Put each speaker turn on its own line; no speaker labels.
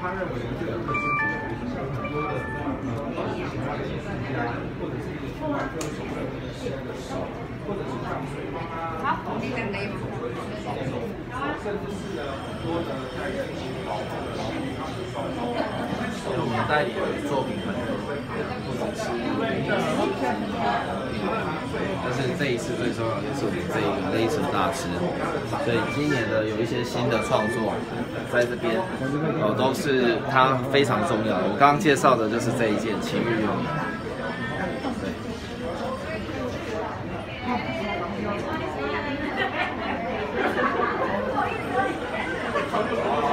他认为这个本身有很多的呃喜欢的艺术家，或者是一个喜欢歌手认为的诗的手，或者是像水帮他甚至是呢很多的在进行保护的区域，它是双手。
我们代理的作品很多，不只是这一次最重要的就是我们这一个雷神大师，所以今年的有一些新的创作在这边，哦都是他非常重要的。我刚刚介绍的就是这一件情欲用品。对。